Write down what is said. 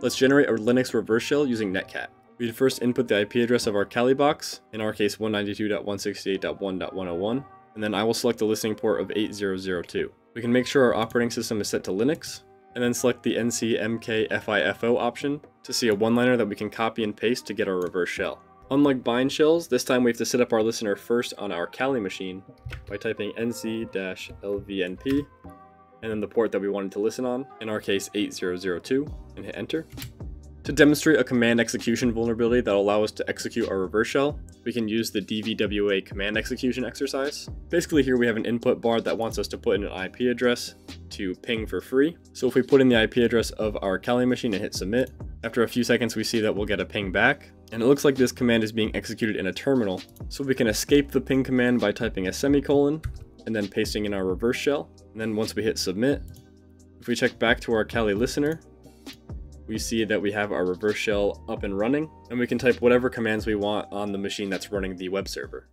Let's generate a Linux reverse shell using netcat. We'd first input the IP address of our Kali box, in our case 192.168.1.101, and then I will select the listening port of 8002. We can make sure our operating system is set to Linux, and then select the NCMKFIFO option to see a one-liner that we can copy and paste to get our reverse shell. Unlike bind shells, this time we have to set up our listener first on our Kali machine by typing nc-lvnp and then the port that we wanted to listen on, in our case 8002, and hit enter. To demonstrate a command execution vulnerability that will allow us to execute our reverse shell, we can use the DVWA command execution exercise. Basically here we have an input bar that wants us to put in an IP address to ping for free. So if we put in the IP address of our Kali machine and hit submit, after a few seconds we see that we'll get a ping back, and it looks like this command is being executed in a terminal. So we can escape the ping command by typing a semicolon, and then pasting in our reverse shell. And then once we hit submit, if we check back to our Kali listener, we see that we have our reverse shell up and running, and we can type whatever commands we want on the machine that's running the web server.